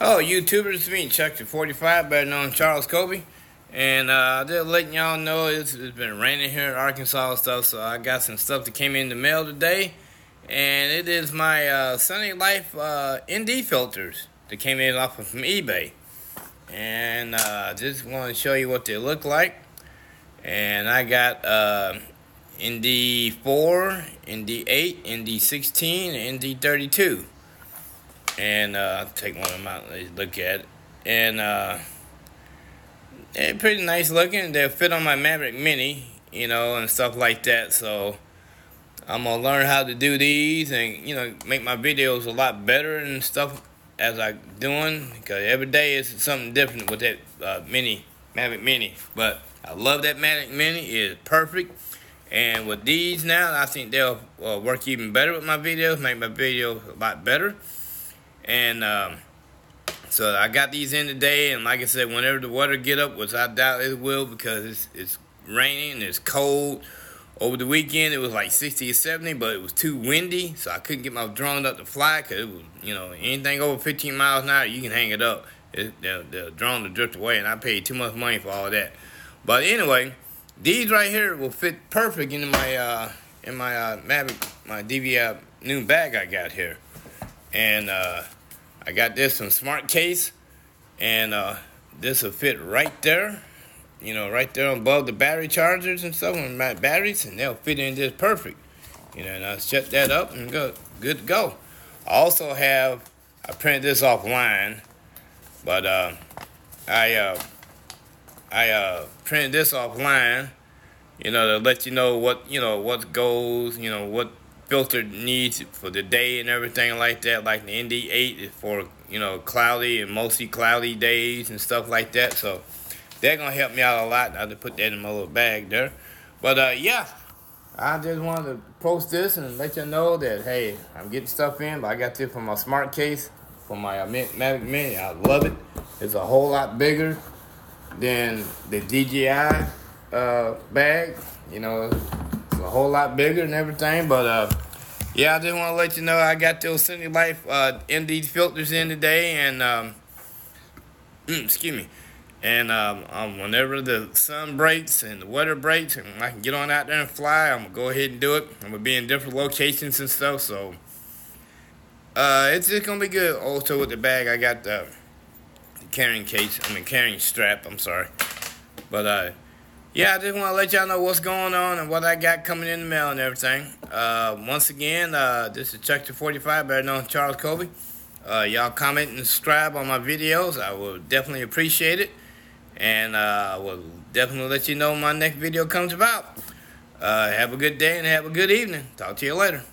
Hello, YouTubers. It's me, Chuckster 45, better known Charles Coby. And uh, just letting y'all know it's, it's been raining here in Arkansas and stuff, so I got some stuff that came in the mail today. And it is my uh, Sunny Life uh, ND filters that came in off of from eBay. And uh, just want to show you what they look like. And I got uh, ND4, ND8, ND16, and ND32 and uh, take one of them out and look at it. And uh, they're pretty nice looking. They fit on my Maverick Mini, you know, and stuff like that. So I'm gonna learn how to do these and you know make my videos a lot better and stuff as I doing because every day is something different with that uh, Mini Maverick Mini. But I love that Maverick Mini. It's perfect. And with these now, I think they'll uh, work even better with my videos, make my videos a lot better. And um, so I got these in today, and like I said, whenever the weather get up, which I doubt it will because it's, it's raining, it's cold. Over the weekend, it was like 60 or 70, but it was too windy, so I couldn't get my drone up to fly because it was, you know, anything over 15 miles an hour, you can hang it up. It, the, the drone will drift away, and I paid too much money for all that. But anyway, these right here will fit perfect into my uh, in my uh, Mavic, my DVI new bag I got here, and uh, I got this in smart case, and uh, this will fit right there, you know, right there above the battery chargers and stuff, and my batteries, and they'll fit in this perfect. You know, and I'll shut that up and go, good to go. I also have, I printed this offline, but uh, I uh, I uh, printed this offline, you know, to let you know what you know what goes, you know what filter needs for the day and everything like that, like the ND8 is for, you know, cloudy and mostly cloudy days and stuff like that. So they're going to help me out a lot. I just put that in my little bag there. But uh, yeah, I just wanted to post this and let you know that, hey, I'm getting stuff in, but I got this from my smart case, for my Mavic Mini. I love it. It's a whole lot bigger than the DJI uh, bag. You know, a whole lot bigger and everything. But uh, yeah, I just want to let you know I got those Sunny Life uh, ND filters in today, and um, mm, excuse me. And um, um, whenever the sun breaks and the weather breaks, and I can get on out there and fly, I'm gonna go ahead and do it. I'm gonna be in different locations and stuff, so uh, it's just gonna be good. Also with the bag, I got the carrying case. I mean carrying strap. I'm sorry, but uh yeah, I just want to let y'all know what's going on and what I got coming in the mail and everything. Uh, once again, uh, this is Chuckster 45, better known Charles Coby. Uh, y'all comment and subscribe on my videos. I will definitely appreciate it. And uh, I will definitely let you know when my next video comes about. Uh, have a good day and have a good evening. Talk to you later.